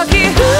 lucky who